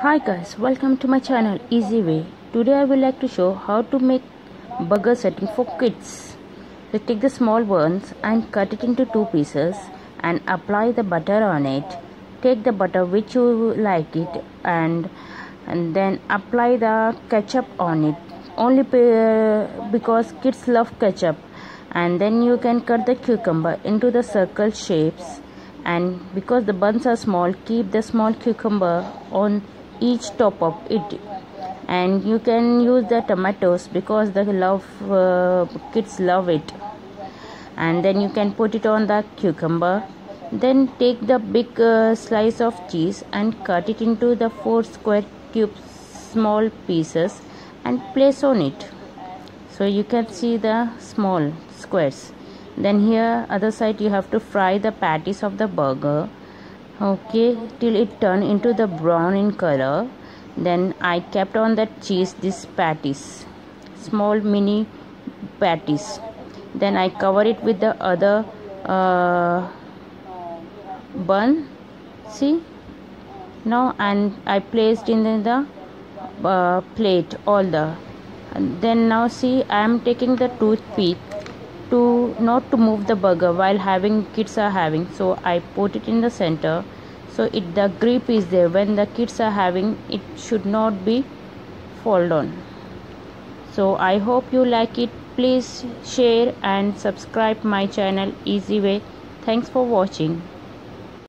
Hi guys, welcome to my channel Easy Way. Today I would like to show how to make burger setting for kids. So take the small ones and cut it into two pieces and apply the butter on it. Take the butter which you like it and and then apply the ketchup on it. Only because kids love ketchup. And then you can cut the cucumber into the circle shapes and because the buns are small keep the small cucumber on each top of it. And you can use the tomatoes because the love uh, kids love it. And then you can put it on the cucumber. Then take the big uh, slice of cheese and cut it into the four square cubes small pieces and place on it. So you can see the small squares. Then here other side you have to fry the patties of the burger okay till it turned into the brown in color. Then I kept on that cheese these patties small mini patties. Then I cover it with the other uh, bun see? Now and I placed in the uh, plate all the. And then now see I am taking the toothpick not to move the burger while having kids are having. So i put it in the center. So it the grip is there. When the kids are having it should not be fall down so i hope you like it. Please share and subscribe my channel easy way. Thanks for watching